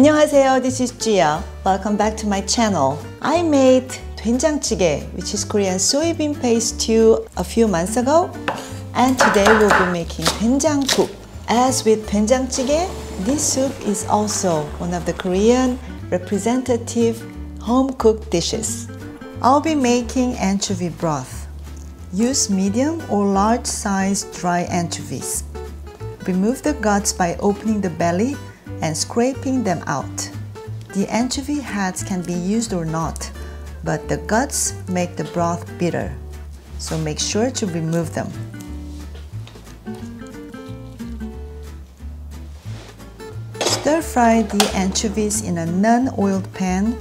안녕하세요. This is Jia. Welcome back to my channel. I made 된장찌개, which is Korean soybean paste stew a few months ago. And today we'll be making 된장국. As with 된장찌개, this soup is also one of the Korean representative home-cooked dishes. I'll be making anchovy broth. Use medium or large sized dry anchovies. Remove the guts by opening the belly and scraping them out. The anchovy heads can be used or not, but the guts make the broth bitter, so make sure to remove them. Stir fry the anchovies in a non-oiled pan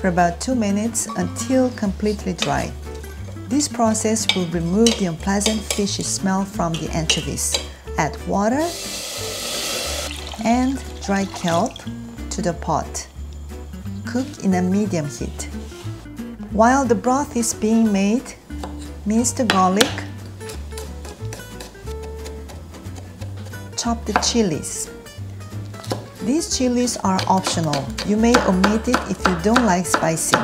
for about 2 minutes until completely dry. This process will remove the unpleasant fishy smell from the anchovies. Add water and dry kelp to the pot. Cook in a medium heat. While the broth is being made, mince the garlic, chop the chilies. These chilies are optional. You may omit it if you don't like spicy.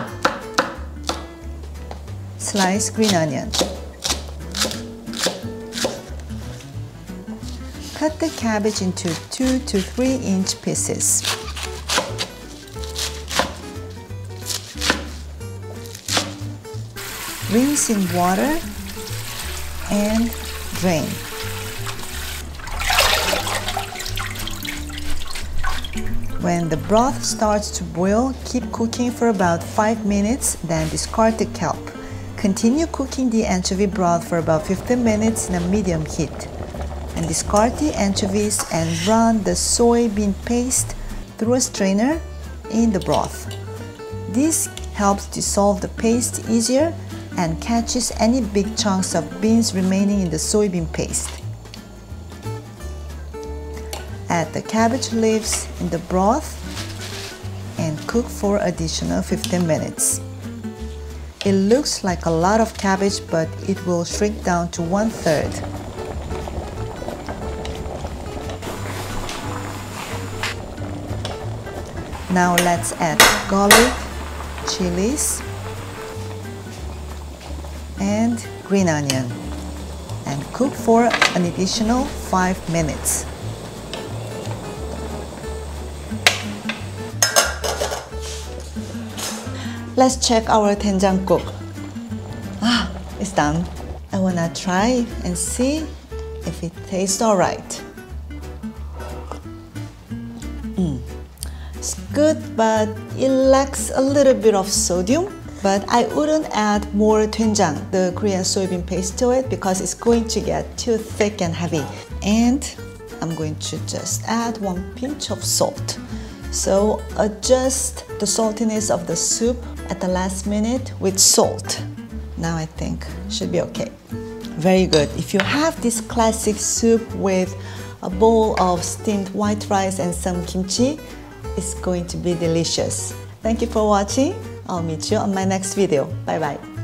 Slice green onion. Cut the cabbage into 2 to 3 inch pieces. Rinse in water and drain. When the broth starts to boil, keep cooking for about 5 minutes, then discard the kelp. Continue cooking the anchovy broth for about 15 minutes in a medium heat. And discard the anchovies and run the soybean paste through a strainer in the broth. This helps dissolve the paste easier and catches any big chunks of beans remaining in the soybean paste. Add the cabbage leaves in the broth and cook for additional 15 minutes. It looks like a lot of cabbage, but it will shrink down to one third. Now let's add garlic, chilies and green onion and cook for an additional 5 minutes. Let's check our doenjang guk. Ah, it's done. I wanna try and see if it tastes alright. Good, but it lacks a little bit of sodium. But I wouldn't add more doenjang, the Korean soybean paste to it because it's going to get too thick and heavy. And I'm going to just add one pinch of salt. So adjust the saltiness of the soup at the last minute with salt. Now I think should be okay. Very good. If you have this classic soup with a bowl of steamed white rice and some kimchi, it's going to be delicious. Thank you for watching. I'll meet you on my next video. Bye bye.